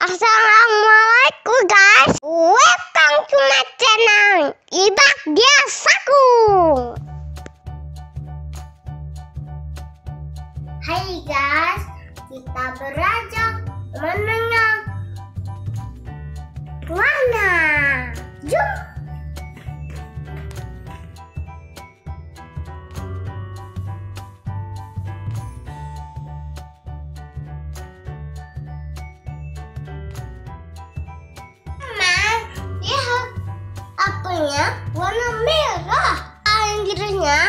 Assalamualaikum guys. Welcome to my channel. Ibak Biasaku Hai guys. Kita beranjak menengah apelnya warna merah. Inggrisnya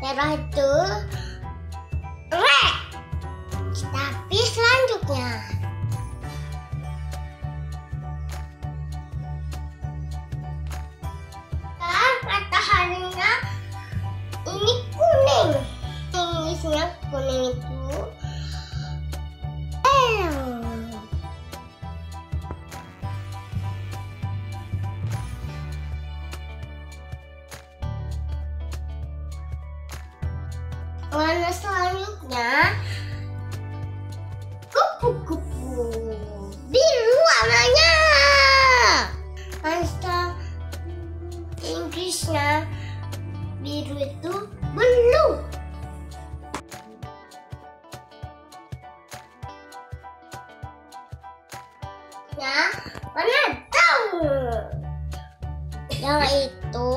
merah itu red. Tapi selanjutnya Ah, mataharinya ini kuning. Inggrisnya kuning itu Warna selanjutnya kupu-kupu biru warnanya. Bahasa Inggrisnya biru itu blue. Ya, warna daun. Yang itu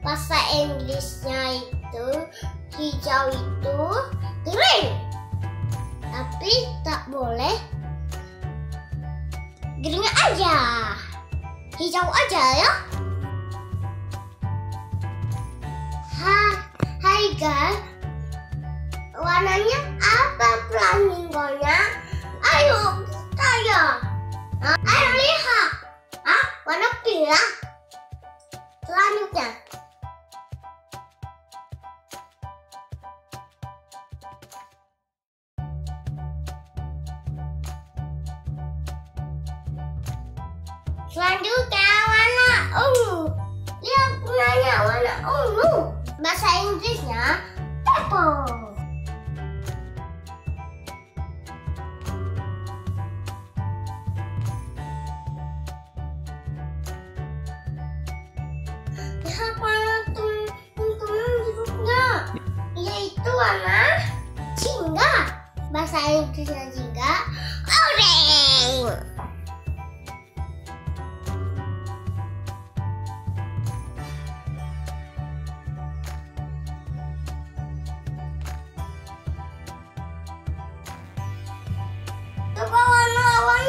bahasa Inggrisnya itu hijau itu green. Tapi tak boleh green aja. Hijau aja ya. Ha, hai guys. Warnanya apa flamingonya? Ayo ya. Hah? Ayo lihat. Ah, warna pirang. Selanjutnya. Selanjutnya warna ungu. Lihat warnanya warna ungu. Bahasa Inggrisnya purple. Lihat warna teman-teman hidupnya. Yaitu warna. Bahasa Inggrisnya jingga orange.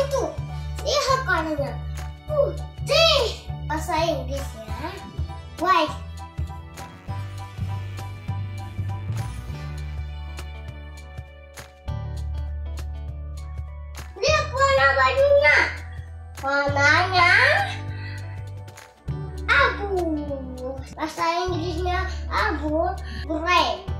Itu. Lihat warnanya. Putih. Bahasa Inggrisnya white. Lihat warna bajunya. Warnanya abu. Bahasa Inggrisnya abu, grey.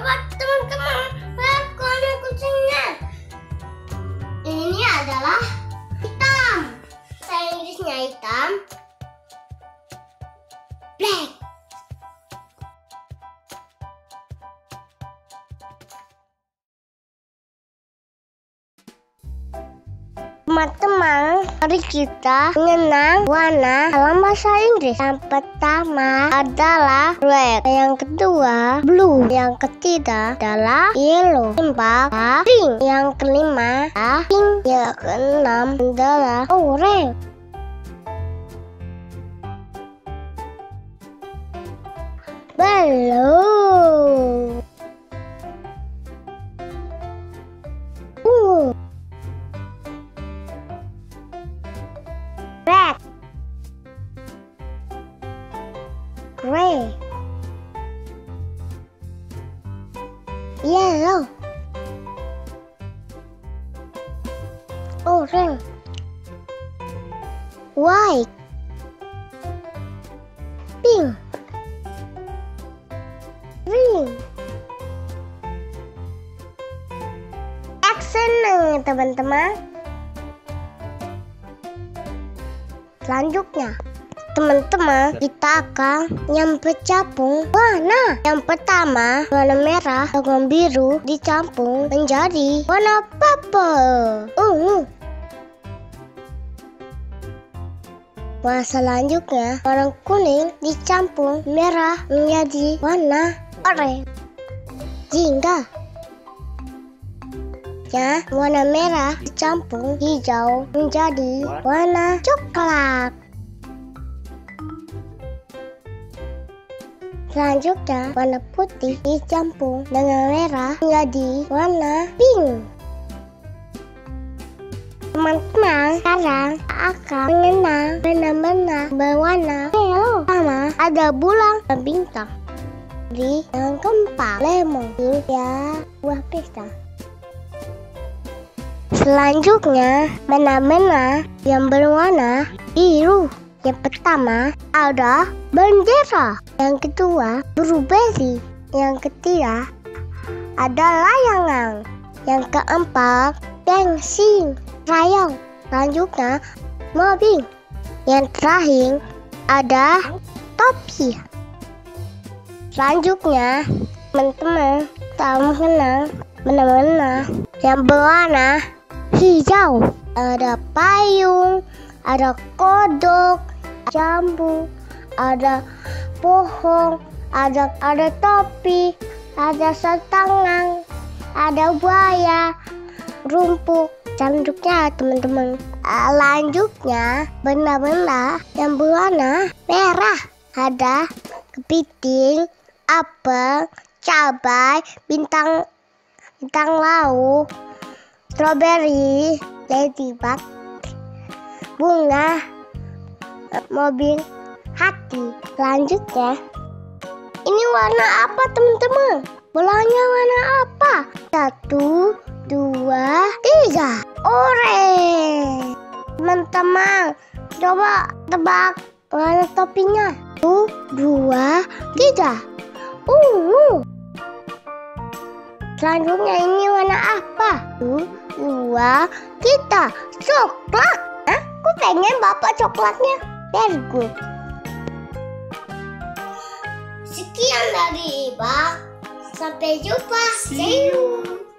Coba teman-teman, lihat warna kucingnya. Ini adalah hitam. Bahasa Inggrisnya hitam. Black. Teman-teman, mari kita mengenang warna dalam bahasa Inggris. Yang pertama adalah red, yang kedua blue, yang ketiga adalah yellow, keempat pink, yang kelima adalah pink, yang keenam adalah orange. Belum. Gray. Yellow. Orange. White. Pink. Green. Senang teman-teman. Selanjutnya, teman-teman kita akan yang bercampur warna yang pertama warna merah dengan biru dicampur menjadi warna purple. Ungu warna selanjutnya warna kuning dicampur merah menjadi warna oranye. Jingga. Ya, warna merah dicampur hijau menjadi warna coklat. Selanjutnya, warna putih dicampur dengan merah menjadi warna pink. Teman-teman, sekarang akan mengenal benda-benda berwarna hijau sama ada bulan dan bintang. Di yang keempat, lemon, ya, buah pesta. Selanjutnya, benda-benda yang berwarna biru. Yang pertama ada bendera. Yang kedua, blueberry. Yang ketiga, ada layangan. Yang keempat, bensin, rayong. Selanjutnya, mobil. Yang terakhir, ada topi. Selanjutnya, teman-teman tak mengenal benda-benda yang berwarna hijau, ada payung, ada kodok, jambu, ada pohon, ada ada topi, ada setangan, ada buaya, rumput, Selanjutnya teman-teman, lanjutnya benda-benda yang berwarna merah. Ada kepiting, apel, cabai, bintang bintang laut, strawberry, ladybug, bunga, mobil, hati. Lanjut ya. Ini warna apa teman-teman? Bolanya warna apa? Satu, dua, tiga. Orange. Teman-teman, coba tebak warna topinya. Satu, dua, tiga. Ungu. Selanjutnya ini warna apa? Satu, dua, kita coklat. Hah? Aku pengen bapak coklatnya. Very good. Sekian dari Iba. Sampai jumpa. See you.